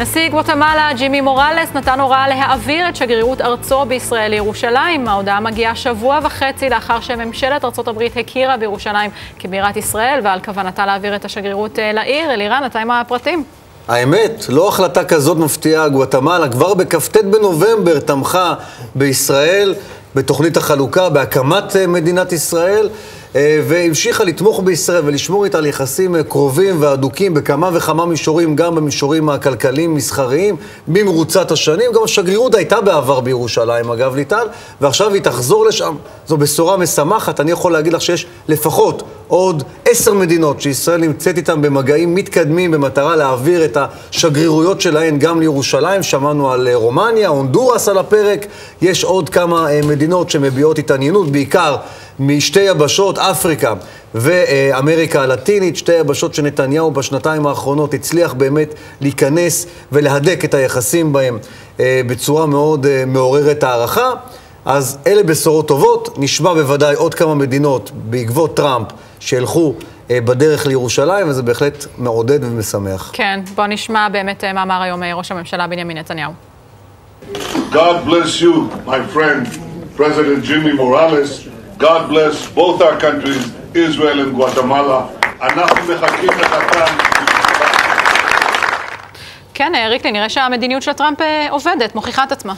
נשיא גואטמלה ג'ימי מוראלס נתן הוראה להעביר את שגרירות ארצו בישראל לירושלים. ההודעה מגיעה שבוע וחצי לאחר שממשלת ארצות הברית הכירה בירושלים כבירת ישראל ועל כוונתה להעביר את השגרירות אה, לעיר. אלירן, אתה עם הפרטים. האמת, לא החלטה כזאת מפתיעה. גואטמלה כבר בכ"ט בנובמבר תמכה בישראל בתוכנית החלוקה, בהקמת אה, מדינת ישראל. אה, והמשיכה לתמוך בישראל ולשמור איתה על יחסים אה, קרובים והדוקים בכמה וכמה מישורים, גם במישורים הכלכליים, מסחריים, במרוצת השנים. גם השגרירות הייתה בעבר בירושלים, אגב, ליטל, ועכשיו היא תחזור לשם. זו בשורה משמחת. אני יכול להגיד לך שיש לפחות עוד עשר מדינות שישראל נמצאת איתן במגעים מתקדמים במטרה להעביר את השגרירויות שלהן גם לירושלים. שמענו על אה, רומניה, הונדורס על הפרק. יש עוד כמה מדינות שמביעות התעניינות, בעיקר משתי יבשות, אפריקה ואמריקה הלטינית, שתי יבשות שנתניהו בשנתיים האחרונות הצליח באמת להיכנס ולהדק את היחסים בהם אה, בצורה מאוד אה, מעוררת הערכה. אז אלה בשורות טובות. נשמע בוודאי עוד כמה מדינות בעקבות טראמפ שילכו אה, בדרך לירושלים, וזה בהחלט מעודד ומשמח. כן, בוא נשמע באמת מה אמר היום ראש הממשלה בנימין נתניהו. God bless you, my friend, President Jimmy Morales. God bless both our countries, Israel and Guatemala. אנחנו מחכים לך כאן. כן, ריקלי, נראה שהמדיניות של טראמפ אה, עובדת, מוכיחה את עצמה.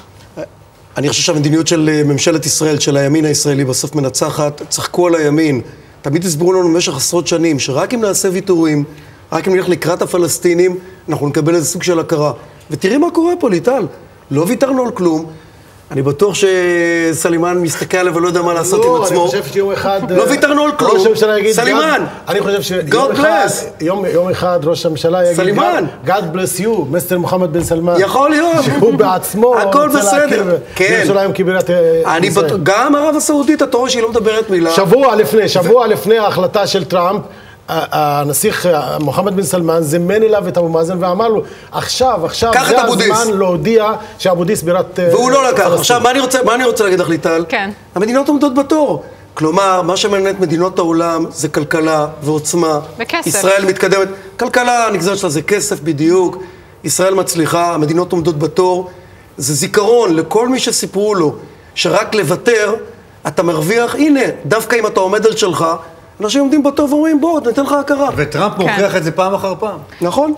אני חושב שהמדיניות של אה, ממשלת ישראל, של הימין הישראלי, בסוף מנצחת. צחקו על הימין. תמיד הסברו לנו במשך עשרות שנים שרק אם נעשה ויתורים, רק אם נלך לקראת הפלסטינים, אנחנו נקבל איזה סוג של הכרה. ותראי מה קורה פה, ליטל. לא ויתרנו על כלום. אני בטוח שסלימן מסתכל עליו ולא יודע מה לעשות עם עצמו. לא, אני חושב שיום אחד... לא ויתרנו על כלום. ראש הממשלה יגיד... סלימן! אני חושב שיום אחד, יום אחד ראש הממשלה יגיד... סלימן! God bless you, mister מוחמד בן סלמן. יכול להיות. שהוא בעצמו הכל בסדר. כן. ירושלים כבירת אה. גם ערב הסעודית, אתה רואה שהיא לא מדברת מילה. שבוע לפני, שבוע לפני ההחלטה של טראמפ. הנסיך מוחמד בן סלמן זימן אליו את אבו מאזן ואמר לו, עכשיו, עכשיו, זה הזמן להודיע שאבו-דיס בירת... אה, והוא לא לקח. עכשיו, מה אני, רוצה, מה אני רוצה להגיד לך, ליטל? כן. המדינות עומדות בתור. כלומר, מה שמעניין את מדינות העולם זה כלכלה ועוצמה. וכסף. ישראל מתקדמת. כלכלה, הנגזרת שלה זה כסף בדיוק. ישראל מצליחה, המדינות עומדות בתור. זה זיכרון לכל מי שסיפרו לו שרק לוותר, אתה מרוויח, הנה, דווקא אם אתה עומד על שלך, אנשים עומדים בתור ואומרים, בוא, ניתן לך הכרה. וטראמפ מוכיח כן. את זה פעם אחר פעם. נכון.